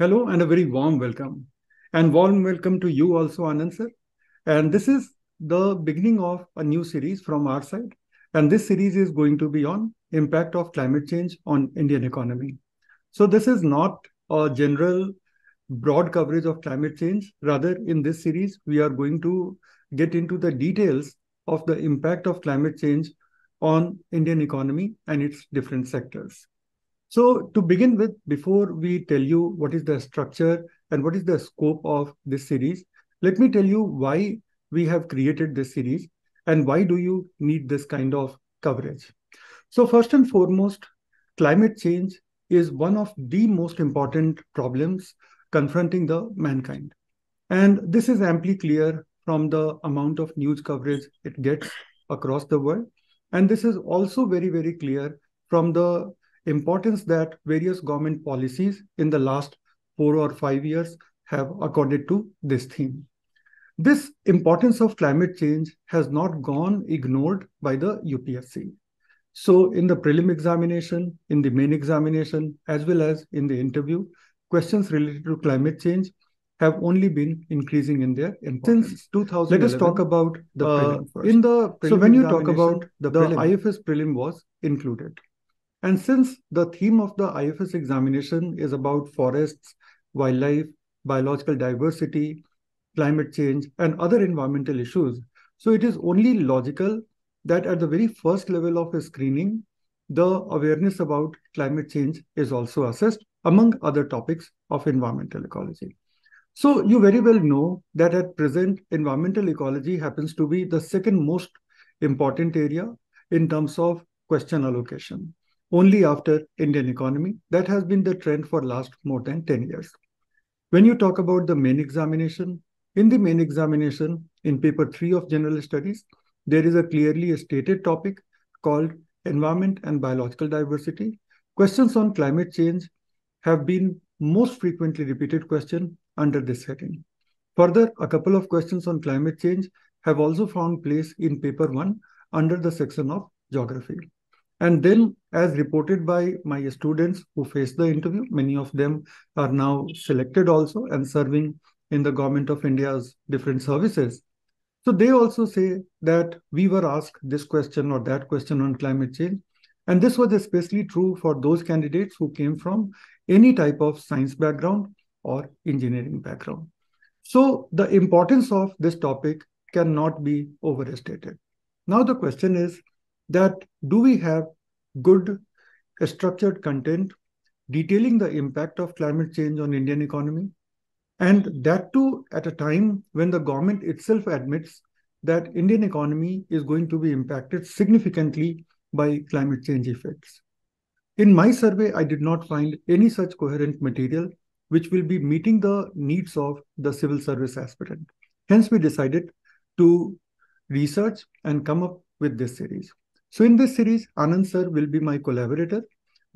Hello and a very warm welcome. And warm welcome to you also, Anand sir. And this is the beginning of a new series from our side. And this series is going to be on impact of climate change on Indian economy. So this is not a general broad coverage of climate change. Rather, in this series, we are going to get into the details of the impact of climate change on Indian economy and its different sectors. So to begin with, before we tell you what is the structure and what is the scope of this series, let me tell you why we have created this series and why do you need this kind of coverage. So first and foremost, climate change is one of the most important problems confronting the mankind. And this is amply clear from the amount of news coverage it gets across the world. And this is also very, very clear from the importance that various government policies in the last four or five years have accorded to this theme. This importance of climate change has not gone ignored by the UPSC. So in the prelim examination, in the main examination, as well as in the interview, questions related to climate change have only been increasing in their importance. Since 2000, let us talk about the uh, in the so when you talk about the, the IFS prelim was included. And since the theme of the IFS examination is about forests, wildlife, biological diversity, climate change, and other environmental issues, so it is only logical that at the very first level of screening, the awareness about climate change is also assessed among other topics of environmental ecology. So you very well know that at present, environmental ecology happens to be the second most important area in terms of question allocation only after Indian economy. That has been the trend for last more than 10 years. When you talk about the main examination, in the main examination, in paper 3 of general studies, there is a clearly stated topic called environment and biological diversity. Questions on climate change have been most frequently repeated question under this heading. Further, a couple of questions on climate change have also found place in paper 1 under the section of geography. And then, as reported by my students who faced the interview, many of them are now selected also and serving in the government of India's different services. So they also say that we were asked this question or that question on climate change. And this was especially true for those candidates who came from any type of science background or engineering background. So the importance of this topic cannot be overstated. Now the question is, that do we have good structured content detailing the impact of climate change on Indian economy? And that too at a time when the government itself admits that Indian economy is going to be impacted significantly by climate change effects. In my survey, I did not find any such coherent material which will be meeting the needs of the civil service aspirant. Hence, we decided to research and come up with this series. So in this series, Anand sir will be my collaborator.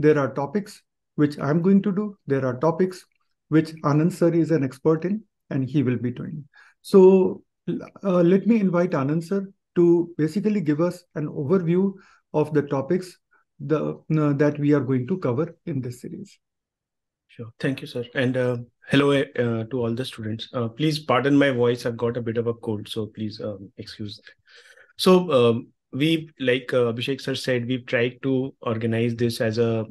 There are topics which I'm going to do. There are topics which Anand sir is an expert in and he will be doing. So uh, let me invite Anand sir to basically give us an overview of the topics the, uh, that we are going to cover in this series. Sure. Thank you, sir. And uh, hello uh, to all the students. Uh, please pardon my voice. I've got a bit of a cold, so please um, excuse. So um, we like uh, Abhishek sir said, we've tried to organize this as a,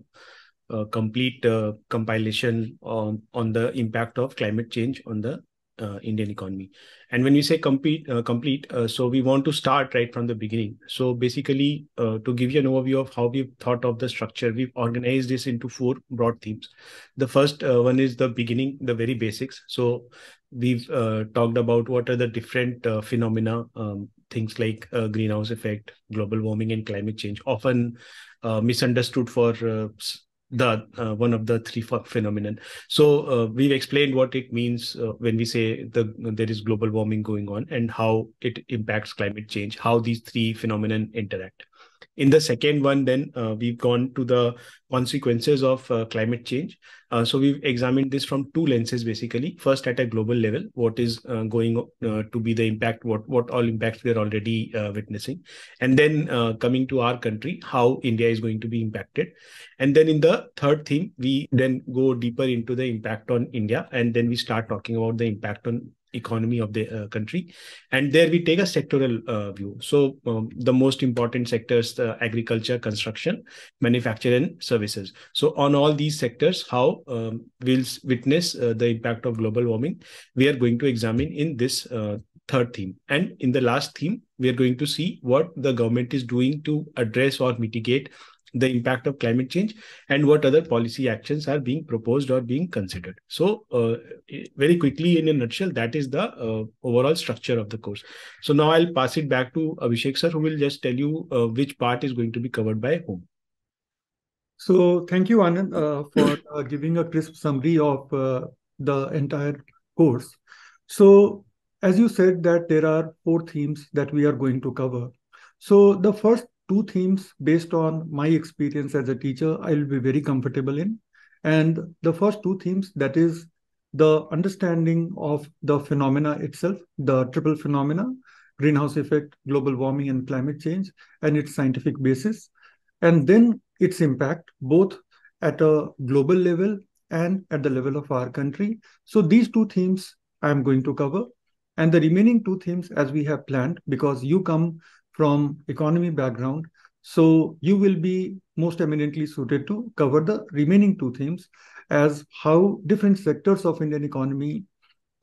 a complete uh, compilation on on the impact of climate change on the uh, Indian economy. And when we say complete, uh, complete, uh, so we want to start right from the beginning. So basically, uh, to give you an overview of how we've thought of the structure, we've organized this into four broad themes. The first uh, one is the beginning, the very basics. So we've uh, talked about what are the different phenomena um, things like greenhouse effect, global warming, and climate change, often misunderstood for the uh, one of the three phenomenon. So uh, we've explained what it means uh, when we say the there is global warming going on and how it impacts climate change, how these three phenomenon interact. In the second one, then uh, we've gone to the consequences of uh, climate change. Uh, so we've examined this from two lenses basically. First, at a global level, what is uh, going uh, to be the impact, what what all impacts we're already uh, witnessing, and then coming to our country, how India is going to be impacted, and then in the third theme, we then go deeper into the impact on India, and then we start talking about the impact on economy of the uh, country. And there we take a sectoral uh, view. So um, the most important sectors the agriculture construction manufacture and services. So on all these sectors how um, we'll witness uh, the impact of global warming we are going to examine in this uh, third theme. And in the last theme we are going to see what the government is doing to address or mitigate the impact of climate change and what other policy actions are being proposed or being considered. So, uh, very quickly, in a nutshell, that is the uh, overall structure of the course. So now I'll pass it back to Abhishek sir, who will just tell you uh, which part is going to be covered by whom. So thank you, Anand, uh, for uh, giving a crisp summary of uh, the entire course. So as you said that there are four themes that we are going to cover. So the first two themes based on my experience as a teacher I'll be very comfortable in. And the first two themes, that is the understanding of the phenomena itself, the triple phenomena, greenhouse effect, global warming, and climate change, and its scientific basis, and then its impact both at a global level and at the level of our country. So these two themes I'm going to cover. And the remaining two themes, as we have planned, because you come from economy background. So you will be most eminently suited to cover the remaining two themes as how different sectors of Indian economy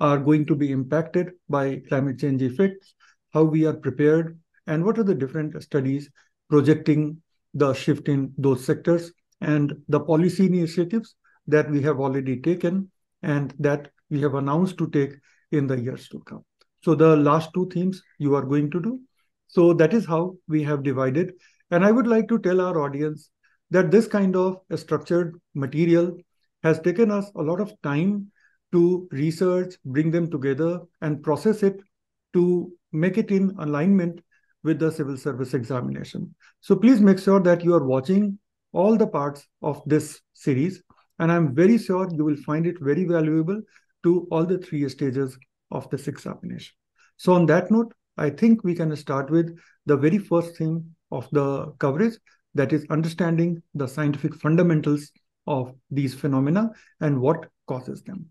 are going to be impacted by climate change effects, how we are prepared, and what are the different studies projecting the shift in those sectors and the policy initiatives that we have already taken and that we have announced to take in the years to come. So the last two themes you are going to do so that is how we have divided. And I would like to tell our audience that this kind of structured material has taken us a lot of time to research, bring them together, and process it to make it in alignment with the civil service examination. So please make sure that you are watching all the parts of this series. And I'm very sure you will find it very valuable to all the three stages of this examination. So on that note, I think we can start with the very first thing of the coverage, that is understanding the scientific fundamentals of these phenomena and what causes them.